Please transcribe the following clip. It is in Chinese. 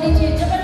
进去 situ.